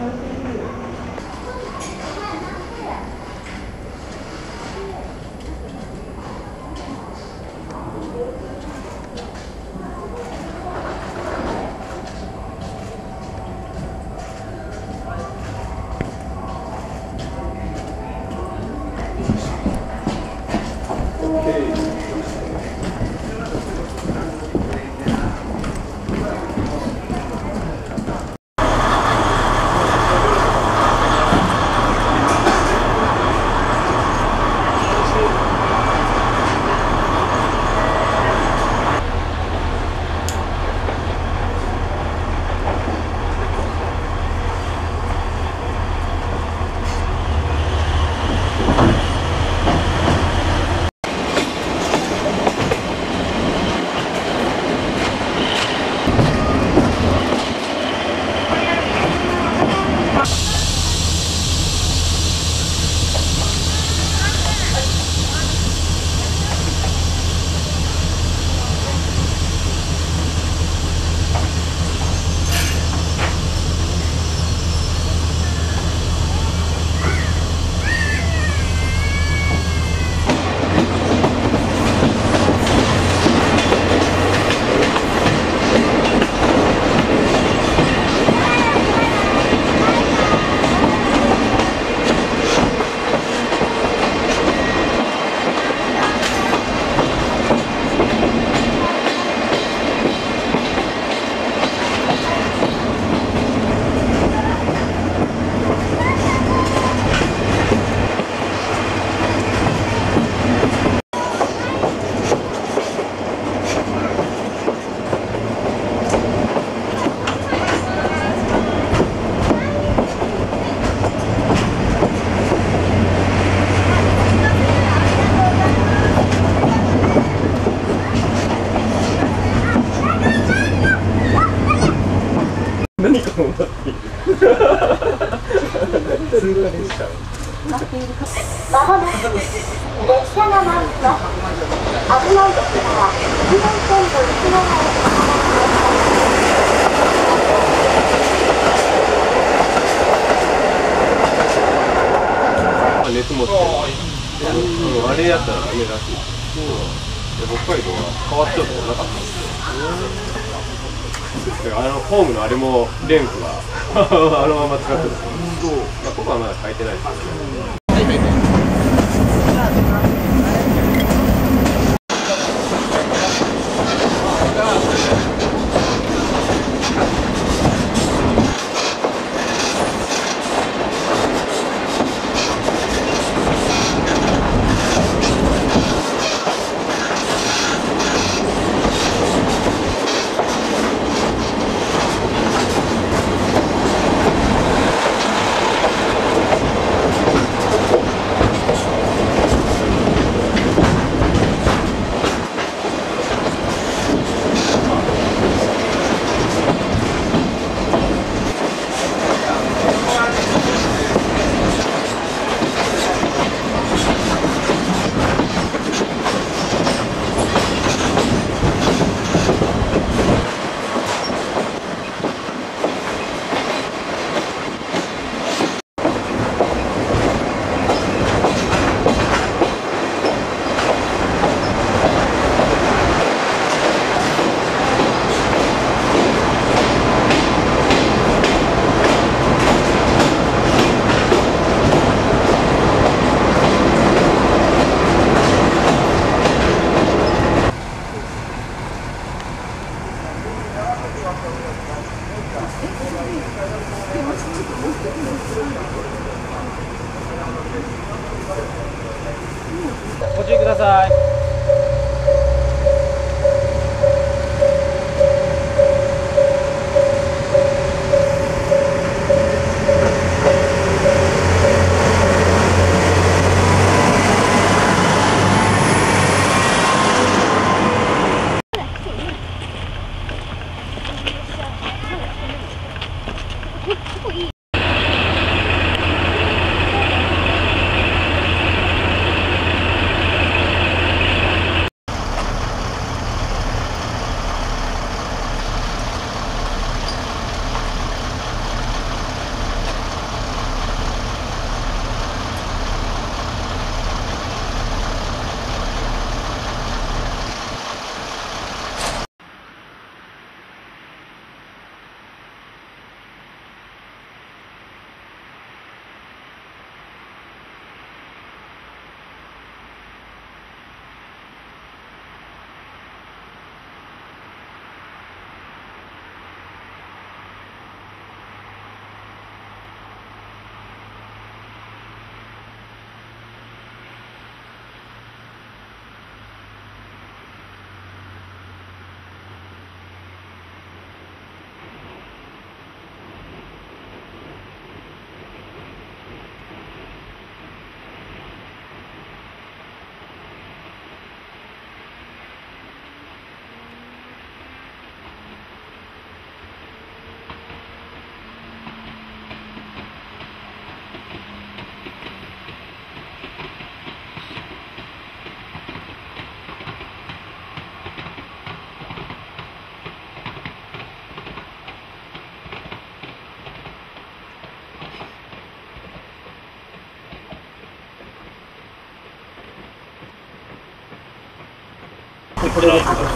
何車が参ります。危ないですから、1番線と内側へおあ熱持ってるうんあれやったらダメらしいで北海道は変わっちゃうとこなかったんですよであのホームのあれもレンズはあのまま使ってたまあここはまだ変えてないですけどねご注意ください。これでかけて